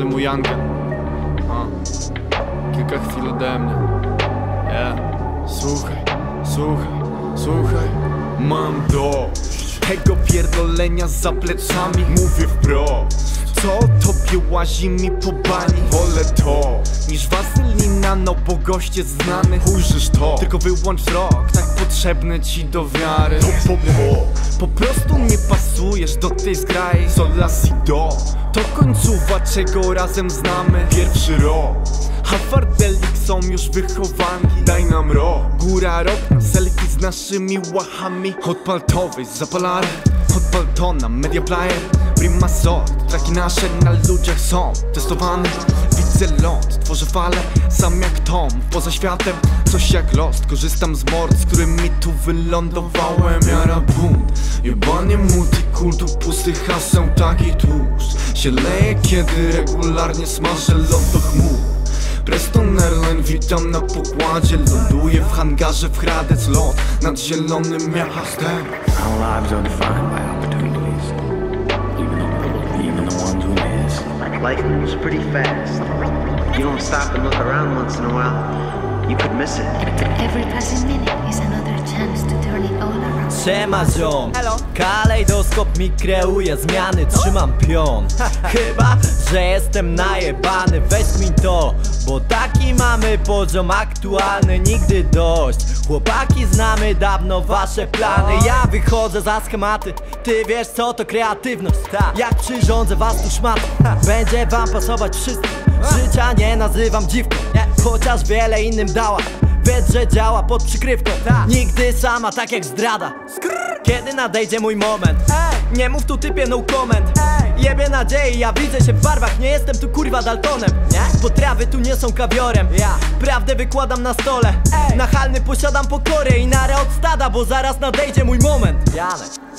razy mój Jankę A, Kilka chwil ode mnie. Yeah. Słuchaj, słuchaj, słuchaj. Mam dość Tego pierdolenia za plecami. Mówię wprost. Co tobie łazi mi po bani? Wolę to Niż wazelina, no bo gość jest znany. Ujrzysz to. Tylko wyłącz wzrok, tak potrzebny ci do wiary. To po po si do. To końcowa, czego razem znamy. Pierwszy rok. Wardelik są już wychowani. Daj nam rok. Góra rok. Na selfie z naszymi łachami. Odpal to, weź zapalary. Odpal to na media player. Prima sort, traki nasze na ludziach są testowane Widzę ląd, tworzę falę, sam jak Tom Poza światem, coś jak Lost. Korzystam z mord, z którymi tu wylądowałem. Jara bunt, jebanie multikultu Pustych haseł, taki tłuszcz. Się leje, kiedy regularnie smażę lot do chmur Preston Airline, witam na pokładzie. Ląduję w hangarze w Hradec Lot. Nad zielonym miastem. Our lives are defined by Life moves pretty fast. If you don't stop and look around once in a while, you could miss it. Every passing minute is another chance to turn it all around. Siema ziom. Kalejdoskop mi kreuje zmiany Trzymam pion. Chyba, że jestem najebany Weź mi to Bo taki mamy poziom aktualny Nigdy dość. Chłopaki znamy dawno wasze plany. Ja wychodzę za schematy Ty wiesz co to kreatywność Jak przyrządzę was tu szmat Będzie wam pasować wszystko. Życia nie nazywam dziwką Chociaż wiele innym dała Wiedz, że działa pod przykrywką. Nigdy sama tak jak zdrada. Kiedy nadejdzie mój moment? Nie mów tu typie no comment. Jebie nadziei, ja widzę się w barwach. Nie jestem tu kurwa Daltonem. Potrawy tu nie są kawiorem. Prawdę wykładam na stole. Nachalny posiadam pokorę i narę od stada Bo zaraz nadejdzie mój moment. Janek